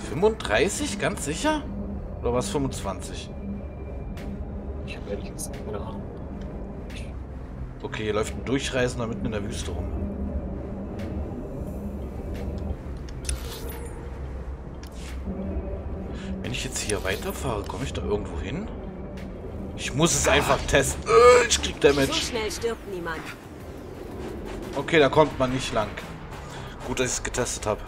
[SPEAKER 2] 35?
[SPEAKER 1] Ganz sicher? Oder was 25?
[SPEAKER 2] Ich habe ehrlich gesagt keine Ahnung.
[SPEAKER 1] Okay, hier läuft ein Durchreisender mitten in der Wüste rum. ich jetzt hier weiterfahre, komme ich da irgendwo hin? Ich muss es einfach testen. Äh, ich krieg
[SPEAKER 5] So
[SPEAKER 1] Damage.
[SPEAKER 5] schnell stirbt niemand.
[SPEAKER 1] Okay, da kommt man nicht lang. Gut, dass ich es getestet habe.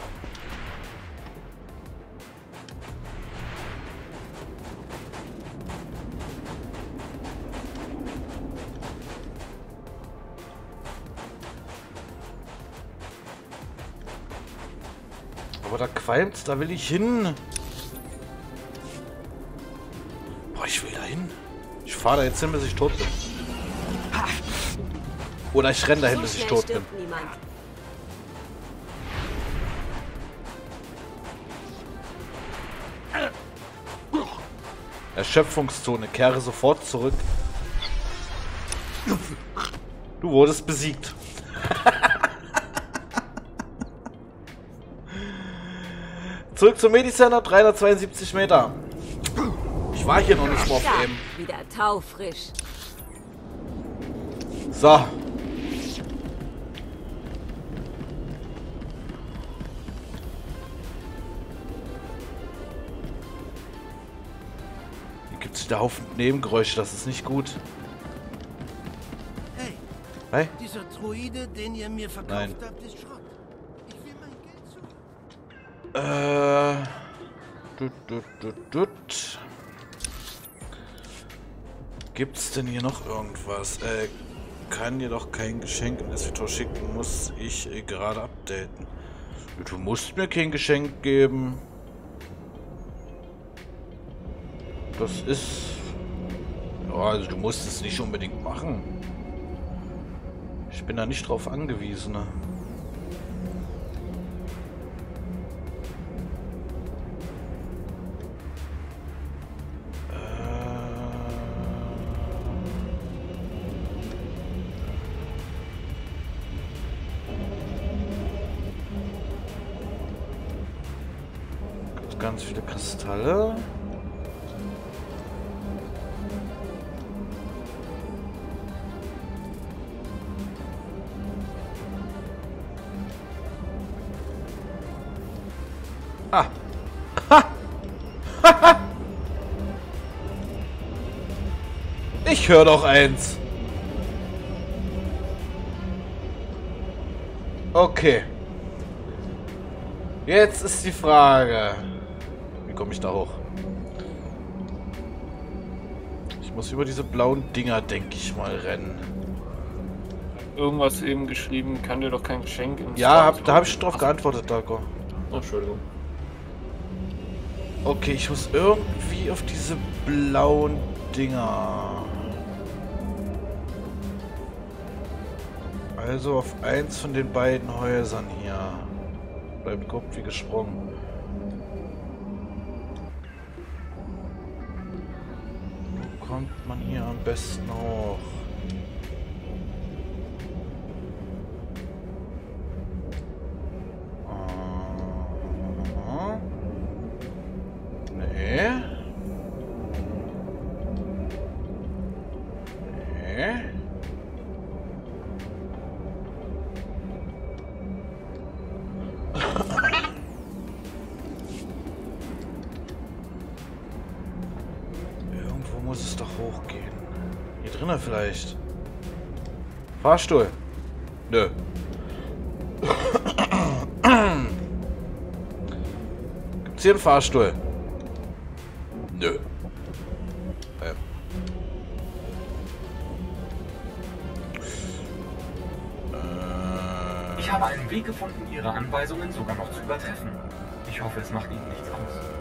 [SPEAKER 1] Aber da will ich hin. Boah, ich will da hin. Ich fahre da jetzt hin, bis ich tot bin. Oder ich renne dahin, bis ich tot bin. Erschöpfungszone. Kehre sofort zurück. Du wurdest besiegt. Zurück zum Medicenter, 372 Meter. Ich war hier noch nicht mal auf eben.
[SPEAKER 5] wieder taufrisch.
[SPEAKER 1] So. Hier gibt es wieder Haufen Nebengeräusche, das ist nicht gut.
[SPEAKER 10] Hey,
[SPEAKER 1] Hey?
[SPEAKER 10] dieser Droide, den ihr mir verkauft
[SPEAKER 1] Nein.
[SPEAKER 10] habt, ist Schrott. Ich will mein Geld zurück.
[SPEAKER 1] Äh. Dut. Gibt's denn hier noch irgendwas? Äh, kann dir doch kein Geschenk in das Vitor schicken, muss ich äh, gerade updaten. Du musst mir kein Geschenk geben. Das ist... Ja, also du musst es nicht unbedingt machen. Ich bin da nicht drauf angewiesen. ne? Ah. Ha. <laughs> ich höre doch eins. Okay. Jetzt ist die Frage. Wie komme ich da hoch? Ich muss über diese blauen Dinger, denke ich mal, rennen.
[SPEAKER 2] Irgendwas eben geschrieben, kann dir doch kein Geschenk ins
[SPEAKER 1] Ja, hab, da habe ich schon drauf geantwortet, Darko.
[SPEAKER 2] Oh, Entschuldigung.
[SPEAKER 1] Okay, ich muss irgendwie auf diese blauen Dinger. Also auf eins von den beiden Häusern hier. Beim Kopf wie gesprungen. Hier Drinnen vielleicht. Fahrstuhl. Nö. Gibt's hier einen Fahrstuhl? Nö. Ähm.
[SPEAKER 3] Ich habe einen Weg gefunden, Ihre Anweisungen sogar noch zu übertreffen. Ich hoffe, es macht Ihnen nichts aus.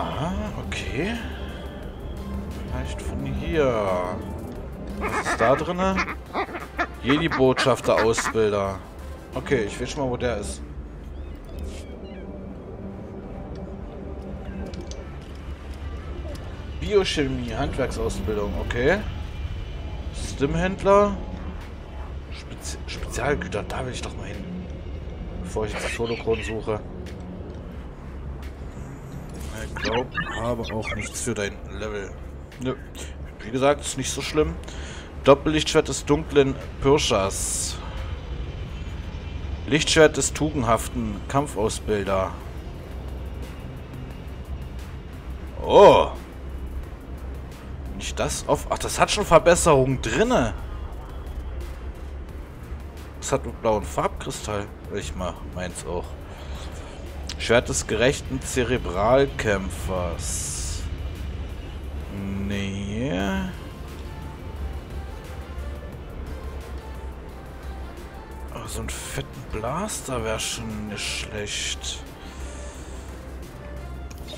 [SPEAKER 1] Ah, okay. Vielleicht von hier. Was ist da drin? Jedi-Botschafter-Ausbilder. Okay, ich will schon mal, wo der ist. Biochemie, Handwerksausbildung, okay. Stimmhändler. Spezi Spezialgüter, da will ich doch mal hin. Bevor ich jetzt Solokron suche. Glaube, habe auch nichts für dein Level. Nö. Wie gesagt, ist nicht so schlimm. Doppellichtschwert des dunklen Pirschers. Lichtschwert des tugendhaften Kampfausbilder. Oh. Nicht das auf... Ach, das hat schon Verbesserungen drinne. Das hat mit blauen Farbkristall. Ich mach meins auch. Schwert des gerechten Zerebralkämpfers. Nee. Oh, so einen fetten Blaster wäre schon nicht schlecht.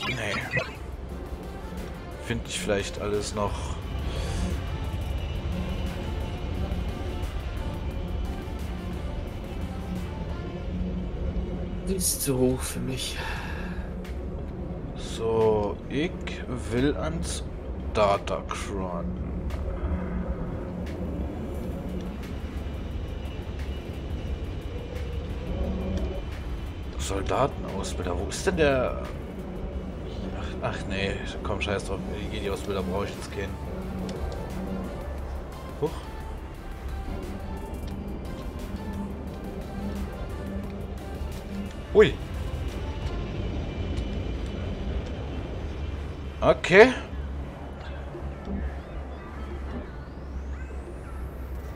[SPEAKER 1] Nee. Finde ich vielleicht alles noch.
[SPEAKER 2] Die ist zu hoch für mich.
[SPEAKER 1] So, ich will ans Datacron. Soldatenausbilder. Wo ist denn der... Ach, ach nee, komm, scheiß drauf. Die Ausbilder brauche ich jetzt keinen. Huch. Ui. Okay.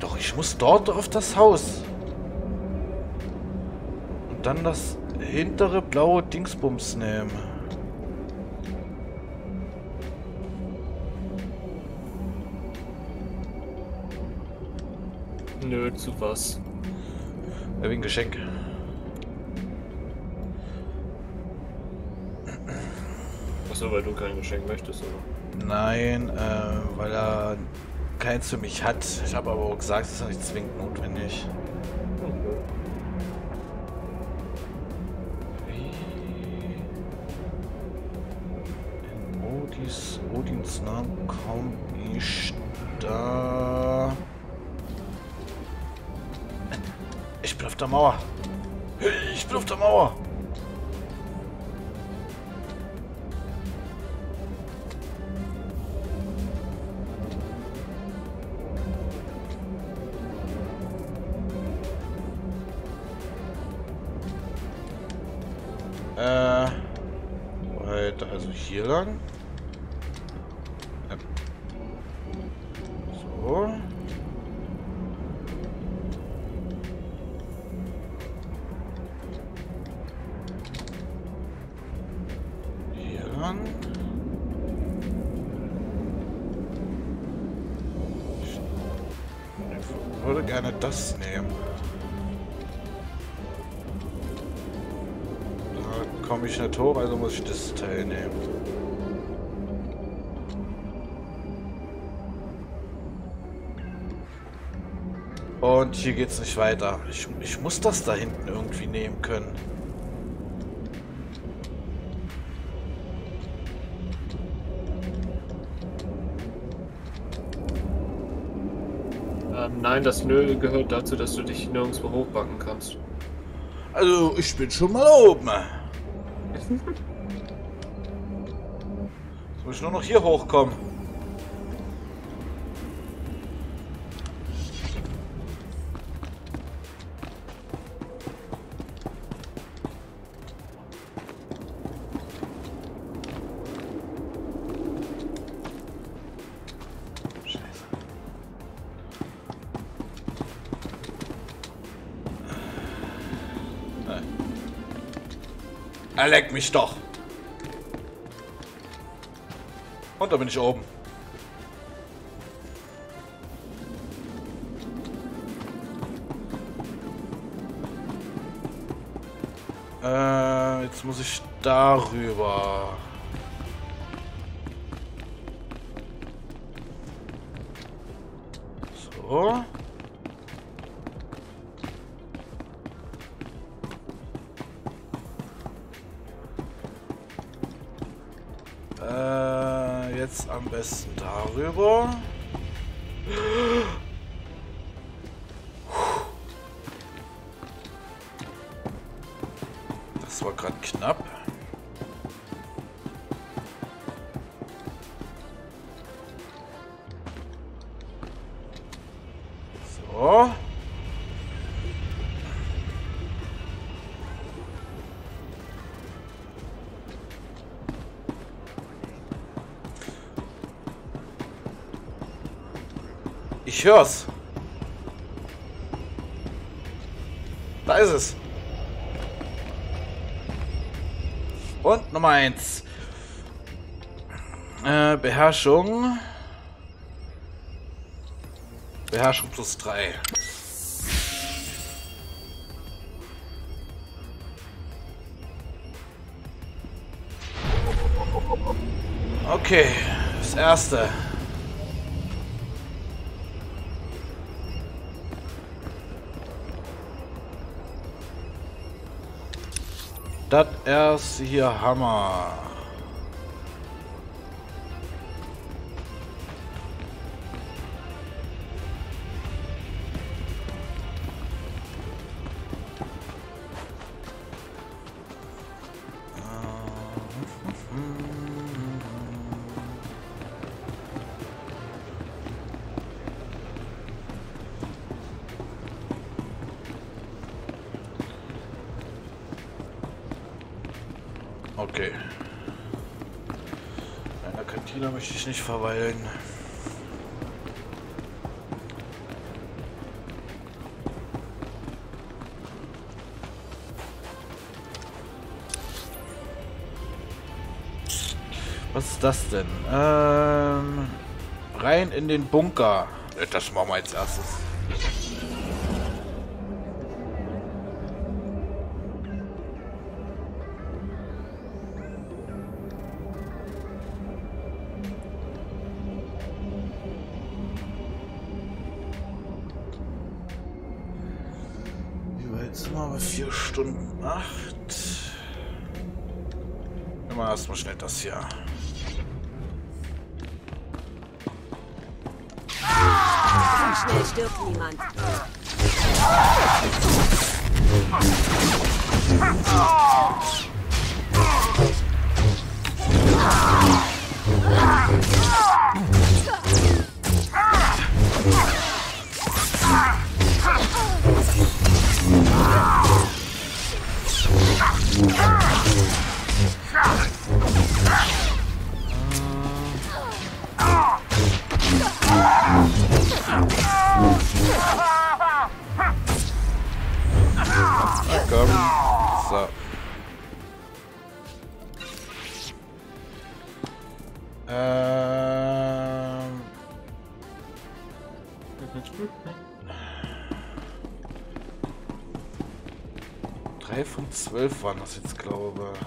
[SPEAKER 1] Doch, ich muss dort auf das Haus. Und dann das hintere blaue Dingsbums nehmen.
[SPEAKER 2] Nö, zu was?
[SPEAKER 1] Ja, wegen Geschenk.
[SPEAKER 2] Achso, weil du kein Geschenk möchtest, oder?
[SPEAKER 1] Nein, äh, weil er keins für mich hat. Ich habe aber auch gesagt, es ist nicht zwingend notwendig. Odins Namen komm ich da. Ich bin auf der Mauer. Ich bin auf der Mauer. Und hier geht's nicht weiter. Ich, ich muss das da hinten irgendwie nehmen können.
[SPEAKER 2] Ähm, nein, das Nö gehört dazu, dass du dich nirgendwo hochbacken kannst.
[SPEAKER 1] Also, ich bin schon mal oben. <laughs> Jetzt muss ich nur noch hier hochkommen. Er leckt mich doch. Und da bin ich oben. Äh, jetzt muss ich darüber. Ich hör's. Da ist es. Und Nummer eins. Äh, Beherrschung. Beherrschung plus drei. Okay, das erste. Das erste hier Hammer. Nicht verweilen. Was ist das denn? Ähm, rein in den Bunker. Das machen wir als erstes. Na 12 waren das jetzt, glaube ich.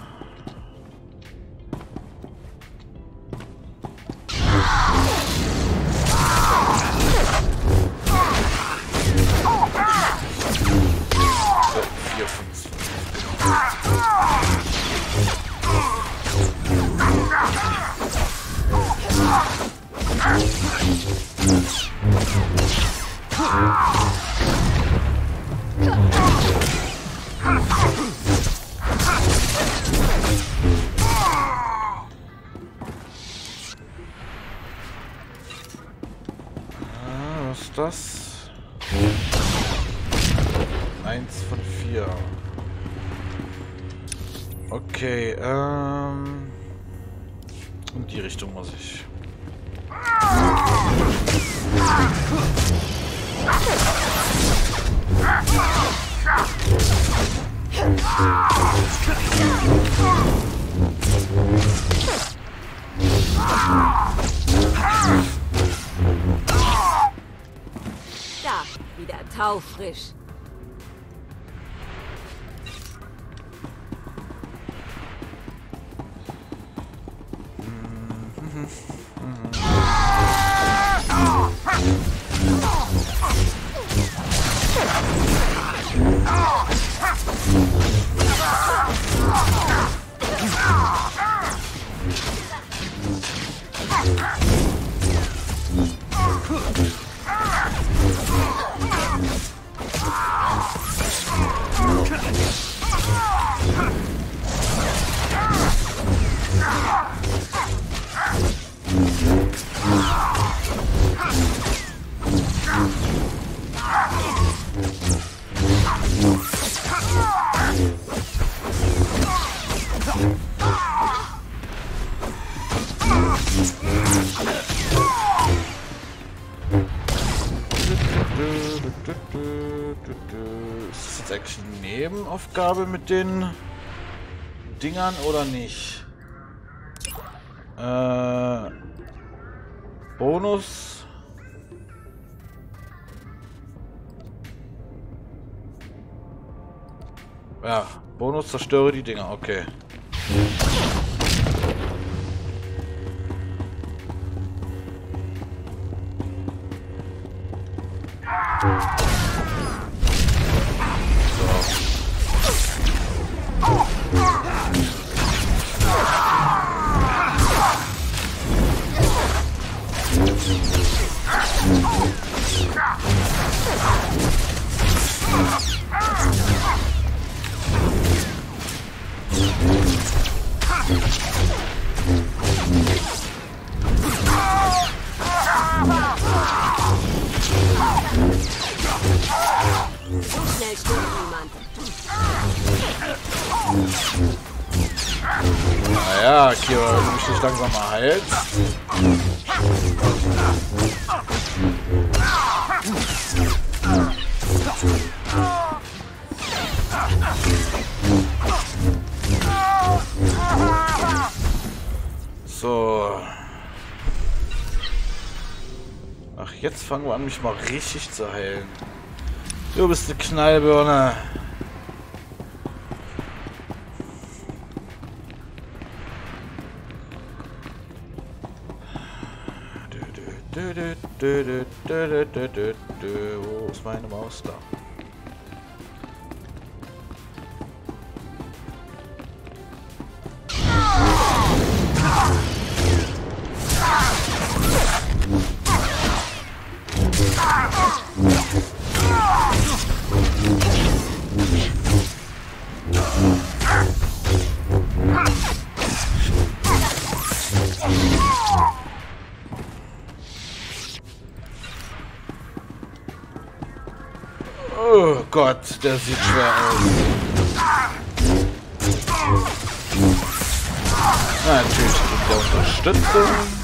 [SPEAKER 5] Taufrisch.
[SPEAKER 1] Nebenaufgabe mit den Dingern oder nicht? Äh, Bonus. Ja, Bonus zerstöre die Dinger, okay. Naja, Kira, du mich nicht langsam mal heilst. So. Ach, jetzt fangen wir an, mich mal richtig zu heilen. Du bist eine Knallbirne. Wo ist meine Maus da? Der sieht schwer aus. Na, natürlich gibt er Unterstützung.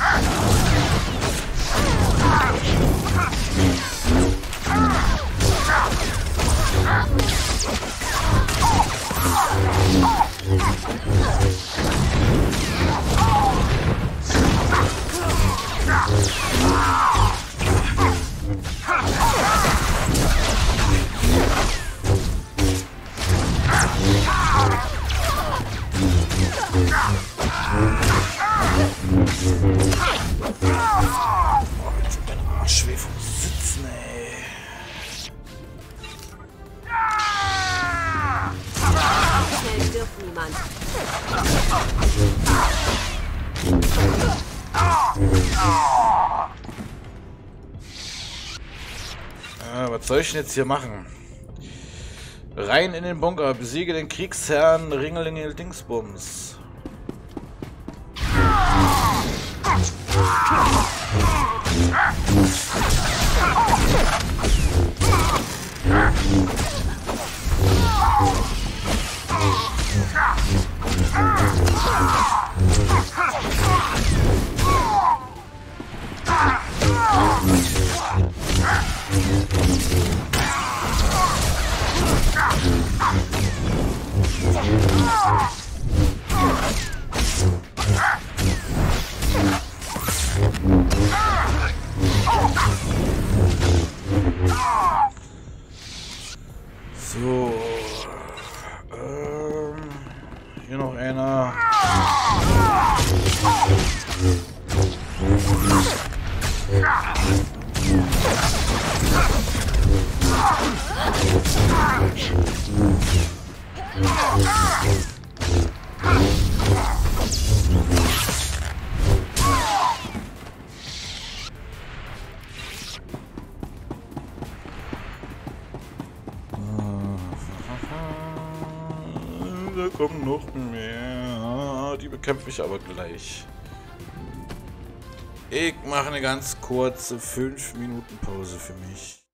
[SPEAKER 1] Äh, was soll ich denn jetzt hier machen? Rein in den Bunker, besiege den Kriegsherrn Ringelingel Dingsbums. Oh! Ich aber gleich. Ich mache eine ganz kurze 5 Minuten Pause für mich.